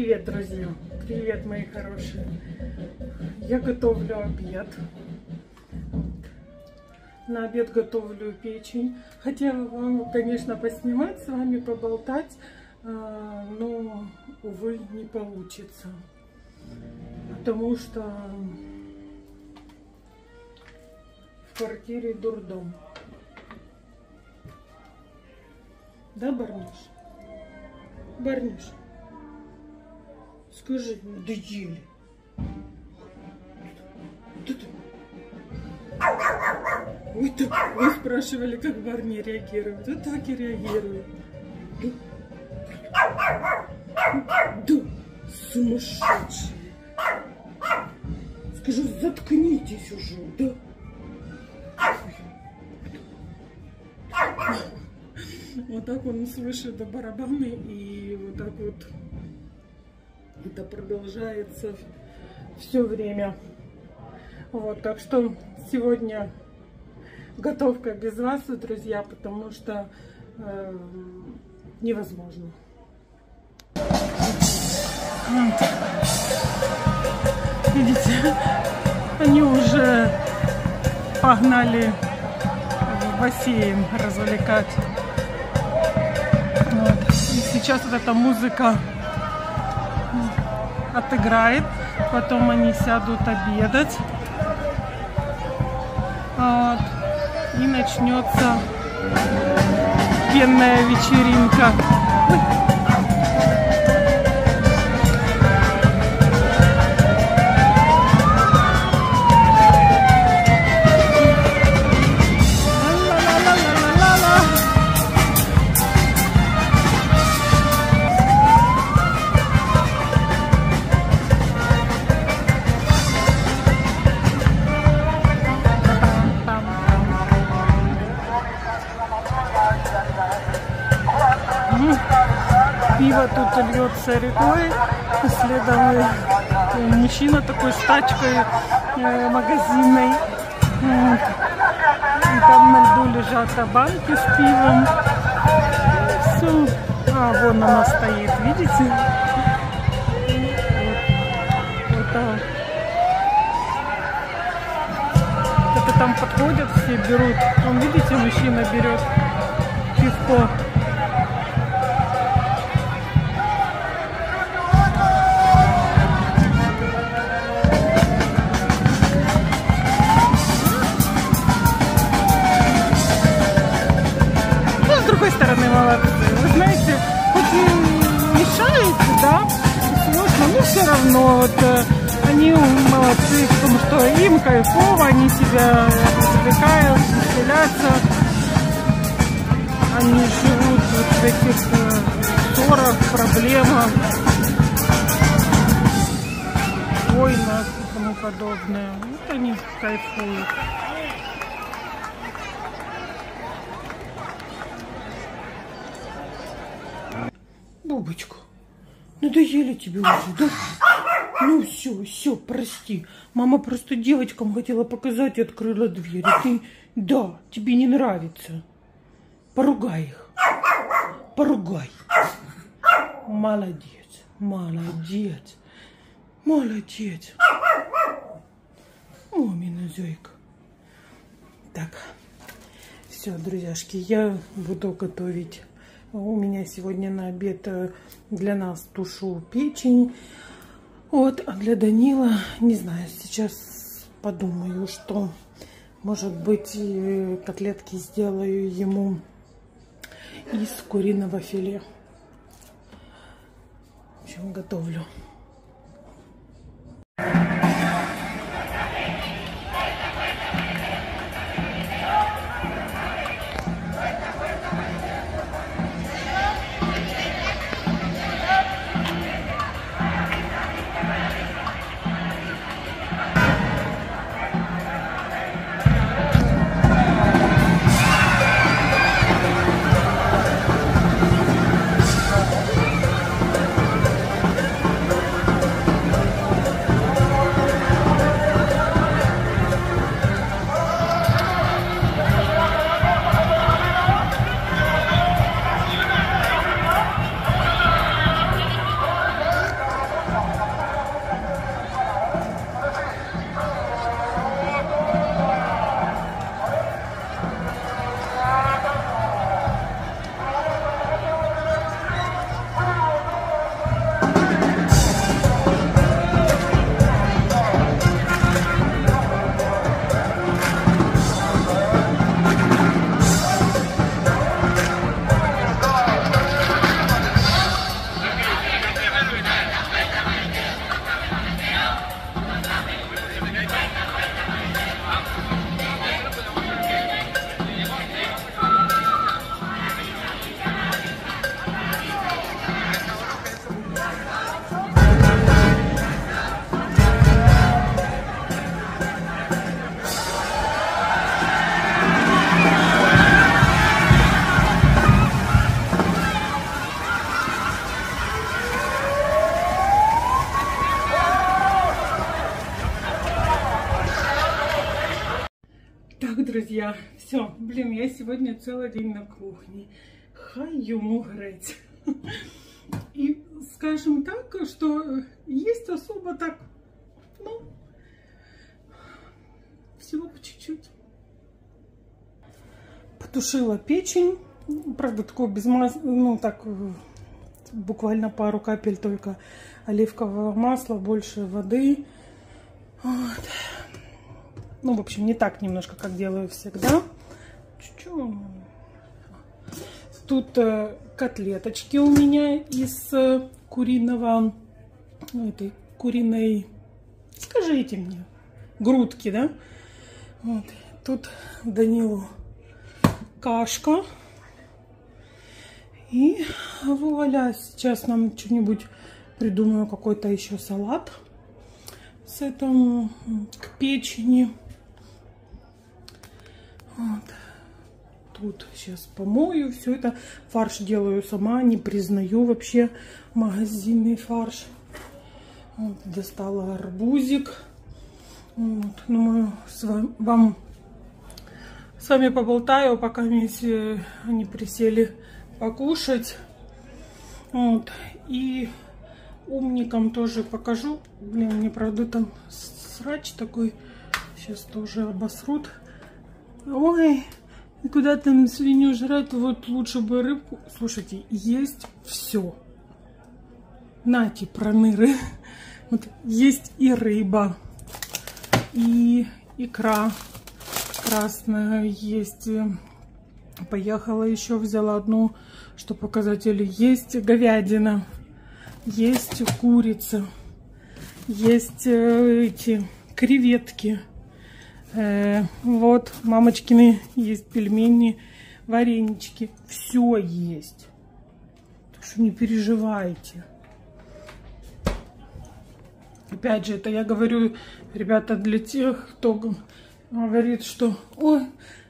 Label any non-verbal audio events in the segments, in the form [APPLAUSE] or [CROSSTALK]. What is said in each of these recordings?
Привет, друзья! Привет, мои хорошие! Я готовлю обед. На обед готовлю печень. Хотела вам, конечно, поснимать, с вами поболтать, а, но, увы, не получится. Потому что в квартире дурдом. Да, Барниш? Барниш? Скажи, надоели. Ой, так вы спрашивали, как Барни реагирует. Вот так и реагирует. Да, сумасшедшие. Скажу, заткнитесь уже, да? Вот так он слышит барабаны и вот так вот это продолжается все время. Вот, так что сегодня готовка без вас, друзья, потому что э, невозможно. Видите, они уже погнали в бассейн развлекать. Вот. И сейчас вот эта музыка отыграет, потом они сядут обедать. И начнется пенная вечеринка. пиво льется рекой. Следом э, мужчина такой с тачкой э, магазинной. И там на льду лежат банки с пивом. Все. А, вон она стоит, видите? Вот, вот так. Это там подходят, все берут. Он, видите, мужчина берет пивко. Но вот они молодцы в том, что им кайфово, они себя развлекают, веселятся. Они живут вот в этих э, ссорах, проблемах, войнах и тому подобное. Вот они кайфуют. Бубочку, надоели тебе уже, да? Ну все, все, прости. Мама просто девочкам хотела показать и открыла дверь. Ты, да, тебе не нравится. Поругай их. Поругай. Молодец, молодец, молодец. Мамина зойка. Так, все, друзьяшки, я буду готовить. У меня сегодня на обед э, для нас тушу печень. Вот, а для Данила, не знаю, сейчас подумаю, что, может быть, котлетки сделаю ему из куриного филе. В общем, готовлю. Сегодня целый день на кухне. Хаю греть. И скажем так, что есть особо так, ну, всего по чуть-чуть. Потушила печень, правда, такое без масла, ну, так, буквально пару капель только оливкового масла, больше воды. Вот. Ну, в общем, не так немножко, как делаю всегда. Чуть-чуть. Тут э, котлеточки у меня из э, куриного, этой куриной, скажите мне, грудки, да? Вот. Тут Данилу кашка. И вуаля, сейчас нам что-нибудь придумаю, какой-то еще салат с этим к печени. Тут сейчас помою. Все это фарш делаю сама. Не признаю вообще магазинный фарш. Вот, достала арбузик. Вот, думаю, с вами, вам с вами поболтаю, пока вместе они присели покушать. Вот. И умникам тоже покажу. Блин, мне правда там срач такой. Сейчас тоже обосрут. Ой, куда там свинью жрать? Вот лучше бы рыбку. Слушайте, есть все. Нати, проныры. Вот есть и рыба, и икра красная есть. Поехала еще, взяла одну, что показатели. Есть говядина, есть курица, есть э, эти креветки. Э, вот, мамочкины есть пельмени, варенички. Все есть. Так что не переживайте. Опять же, это я говорю, ребята, для тех, кто говорит, что ой,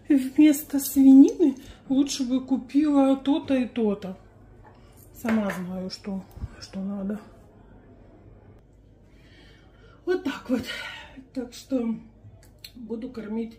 вместо свинины лучше бы купила то-то и то-то. Сама знаю, что, что надо. Вот так вот. Так что буду кормить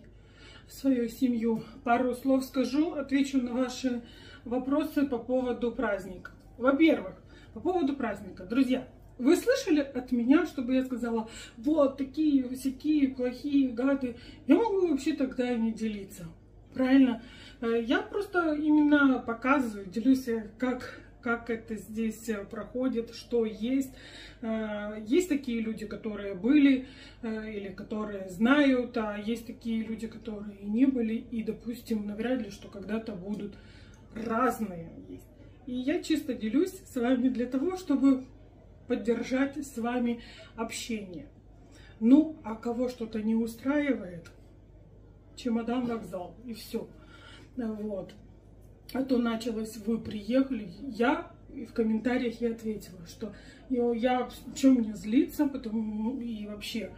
свою семью. Пару слов скажу, отвечу на ваши вопросы по поводу праздника. Во-первых, по поводу праздника. Друзья, вы слышали от меня, чтобы я сказала, вот такие, всякие плохие гады. Я могу вообще тогда не делиться. Правильно? Э, я просто именно показываю, делюсь, э, как как это здесь э, проходит, что есть. Э, есть такие люди, которые были э, или которые знают, а есть такие люди, которые не были и, допустим, навряд ли, что когда-то будут разные. И я чисто делюсь с вами для того, чтобы поддержать с вами общение. Ну, а кого что-то не устраивает, чемодан вокзал, и все. Вот. А то началось, вы приехали, я в комментариях я ответила, что я, чем мне злиться, потому и вообще,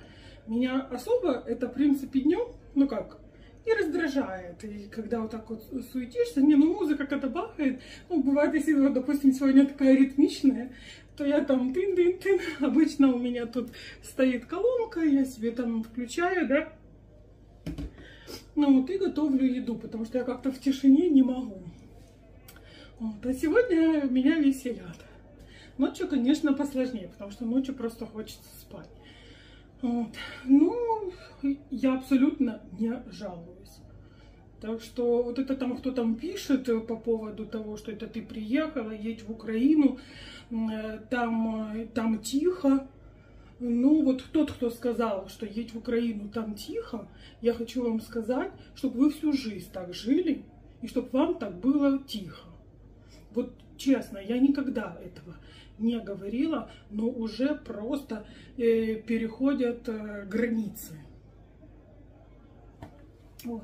меня особо это, в принципе, днем, ну как, не раздражает. И когда вот так вот суетишься, не, ну музыка когда бахает, ну бывает, если, вот, допустим, сегодня такая ритмичная, то я там тын-тын-тын, [LAUGHS] обычно у меня тут стоит колонка, я себе там включаю, да, ну вот и готовлю еду, потому что я как-то в тишине не могу. Вот. А сегодня меня веселят. Ночью, конечно, посложнее, потому что ночью просто хочется спать. Вот. Ну, я абсолютно не жалуюсь. Так что вот это там, кто там пишет по поводу того, что это ты приехала, едь в Украину, э, там, э, там тихо. Ну, вот тот, кто сказал, что едь в Украину, там тихо, я хочу вам сказать, чтобы вы всю жизнь так жили, и чтобы вам так было тихо. Вот честно, я никогда этого не говорила, но уже просто э, переходят э, границы. Вот.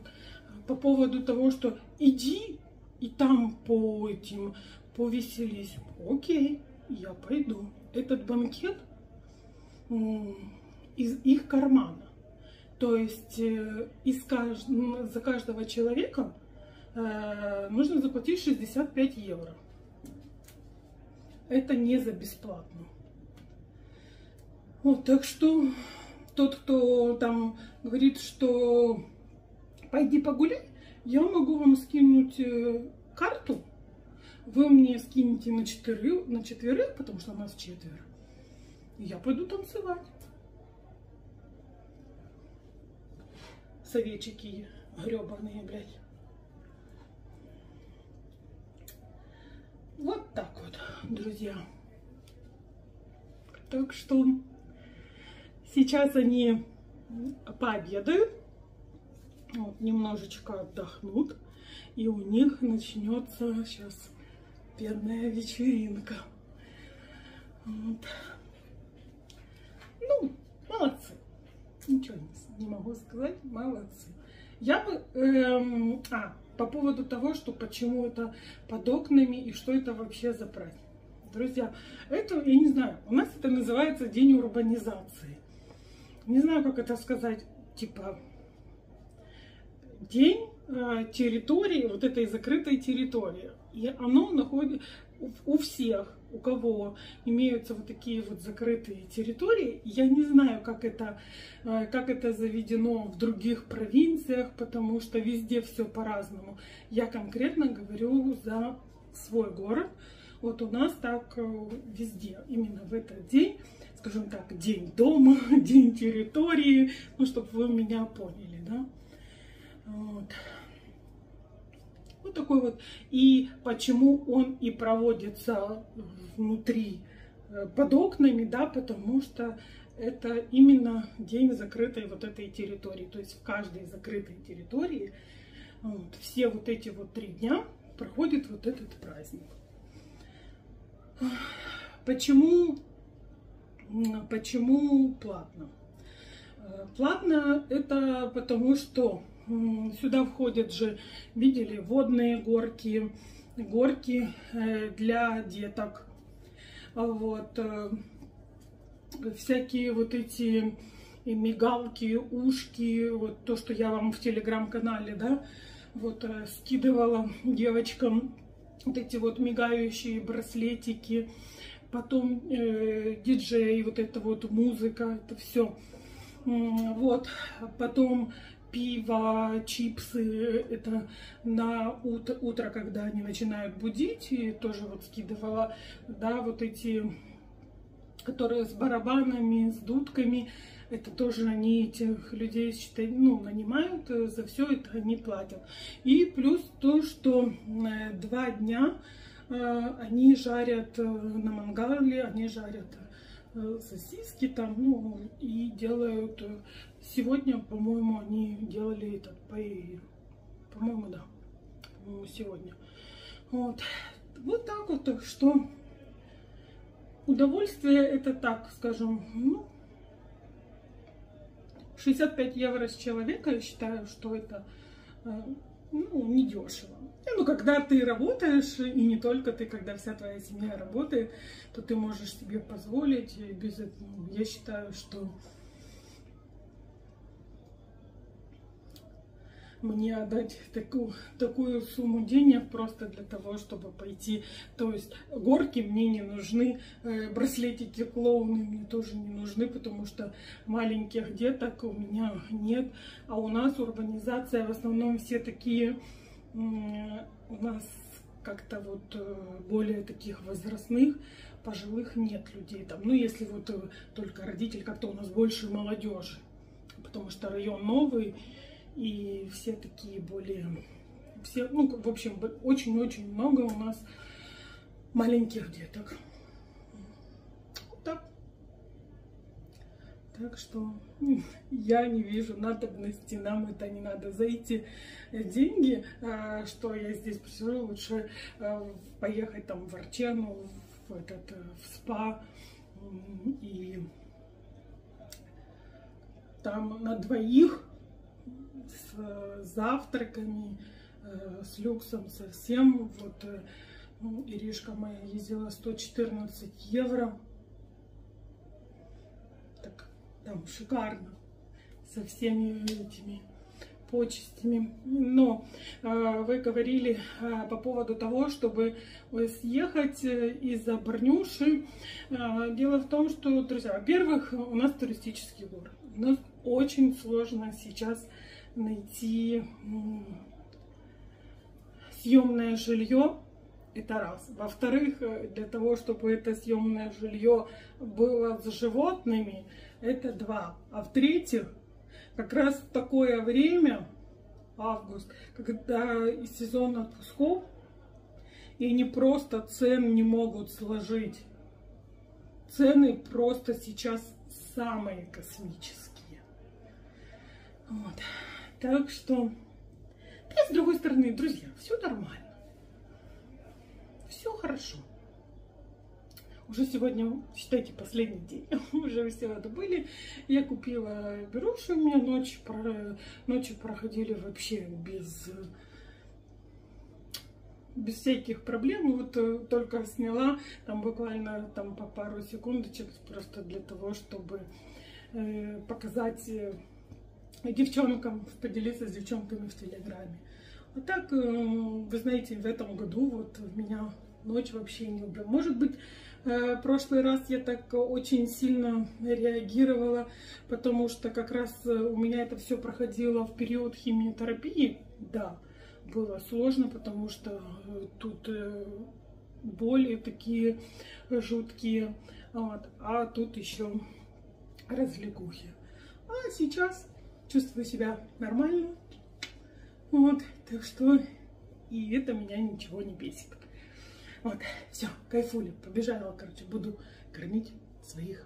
По поводу того, что иди и там по этим повеселись. Окей, я пойду. Этот банкет из их кармана. То есть э, из кажд... за каждого человека нужно заплатить 65 евро. Это не за бесплатно. Вот, так что тот, кто там говорит, что пойди погуляй, я могу вам скинуть э, карту, вы мне скинете на четверых, на четверых, потому что у нас четверо, я пойду танцевать. Советчики гребаные, блядь. Вот так вот, друзья. Так что сейчас они пообедают, вот, немножечко отдохнут, и у них начнется сейчас пенная вечеринка. Вот. Ну, молодцы. Ничего не могу сказать, молодцы. Я бы... Эм, а, по поводу того, что почему это под окнами и что это вообще за праздник. Друзья, это, я не знаю, у нас это называется День урбанизации. Не знаю, как это сказать, типа, день э, территории, вот этой закрытой территории. И оно находится у всех, у кого имеются вот такие вот закрытые территории. Я не знаю, как это, э, как это заведено в других провинциях, потому что везде все по-разному. Я конкретно говорю за свой город. Вот у нас так э, везде, именно в этот день, скажем так, день дома, [LAUGHS] день территории, ну, чтобы вы меня поняли, да. Вот. Вот такой вот. И почему он и проводится внутри, э, под окнами, да, потому что это именно день закрытой вот этой территории. То есть в каждой закрытой территории вот, все вот эти вот три дня проходит вот этот праздник. Почему, почему платно? Э, платно это потому, что Сюда входят же, видели, водные горки, горки э, для деток. Вот. Э, всякие вот эти мигалки, ушки, вот то, что я вам в телеграм-канале, да, вот э, скидывала девочкам вот эти вот мигающие браслетики, потом э, диджей, вот эта вот музыка, это все. Вот, потом пиво, чипсы, это на утро, утро, когда они начинают будить, и тоже вот скидывала, да, вот эти, которые с барабанами, с дудками, это тоже они этих людей, считай, ну, нанимают, э, за все это они платят. И плюс то, что э, два дня э, они жарят на мангале, они жарят сосиски там, ну, и делают Сегодня, по-моему, они делали этот паэлью. По-моему, да. По-моему, сегодня. Вот. Вот так вот. Так что удовольствие это так, скажем, ну, 65 евро с человека, я считаю, что это э, ну, недешево. Ну, когда ты работаешь, и не только ты, когда вся твоя семья работает, то ты можешь себе позволить без этого. Я считаю, что мне отдать такую, такую сумму денег просто для того, чтобы пойти. То есть горки мне не нужны, э, браслетики клоуны мне тоже не нужны, потому что маленьких деток у меня нет. А у нас урбанизация в основном все такие, у нас как-то вот э, более таких возрастных, пожилых нет людей там. Ну, если вот э, только родитель, как-то у нас больше молодежи, потому что район новый, и все такие более, все, ну, в общем, очень-очень много у нас маленьких деток. Вот так. Так что я не вижу надобности, нам это не надо за эти деньги, а, что я здесь присужу, лучше а, поехать там в Арчену, в, этот, в СПА и там на двоих с э, завтраками, э, с люксом совсем. Вот э, ну, Иришка моя ездила 114 евро. Так, там шикарно. Со всеми этими почестями. Но э, вы говорили э, по поводу того, чтобы съехать из-за Барнюши. Э, дело в том, что, друзья, во-первых, у нас туристический город. У нас очень сложно сейчас найти съемное жилье. Это раз. Во-вторых, э, для того, чтобы это съемное жилье было с животными, это два. А в-третьих, как раз такое время, август, когда сезон отпусков, и они просто цен не могут сложить. Цены просто сейчас самые космические. Вот. Так что, да с другой стороны, друзья, все нормально. Все хорошо. Уже сегодня, считайте, последний день. [LAUGHS] Уже все это были. Я купила беруши. У меня про... ночи проходили вообще без без всяких проблем. Вот э, только сняла там буквально там по пару секундочек просто для того, чтобы э, показать э, девчонкам, поделиться с девчонками в Телеграме. А так, э, вы знаете, в этом году вот меня ночь вообще не убила. Может быть, э, прошлый раз я так очень сильно реагировала, потому что как раз э, у меня это все проходило в период химиотерапии, да было сложно, потому что тут боли такие жуткие, вот, а тут еще развлекухи. А сейчас чувствую себя нормально, вот, так что и это меня ничего не бесит. Вот, все, кайфули, побежала, короче, буду кормить своих.